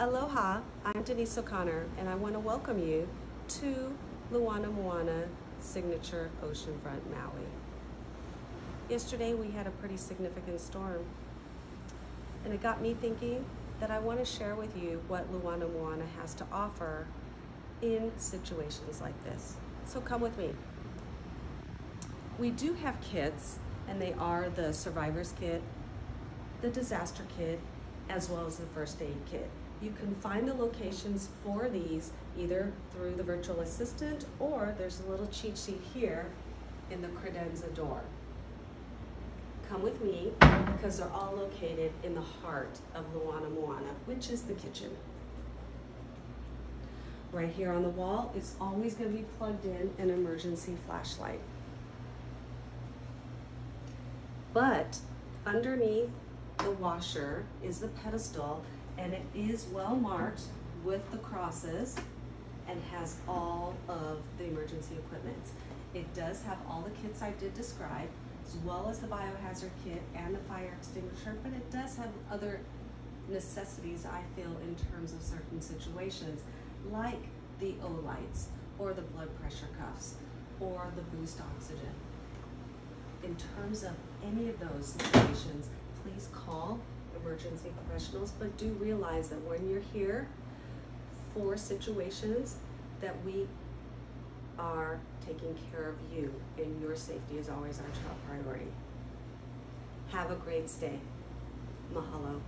Aloha, I'm Denise O'Connor, and I want to welcome you to Luana Moana Signature Oceanfront Maui. Yesterday we had a pretty significant storm, and it got me thinking that I want to share with you what Luana Moana has to offer in situations like this. So come with me. We do have kits, and they are the survivor's kit, the disaster kit, as well as the first aid kit. You can find the locations for these either through the virtual assistant or there's a little cheat sheet here in the credenza door. Come with me because they're all located in the heart of Luana Moana, which is the kitchen. Right here on the wall is always going to be plugged in an emergency flashlight. But underneath the washer is the pedestal and it is well marked with the crosses and has all of the emergency equipment. It does have all the kits I did describe, as well as the biohazard kit and the fire extinguisher, but it does have other necessities I feel in terms of certain situations, like the O-lights, or the blood pressure cuffs, or the boost oxygen. In terms of any of those situations, please call emergency professionals, but do realize that when you're here for situations that we are taking care of you and your safety is always our top priority. Have a great stay. Mahalo.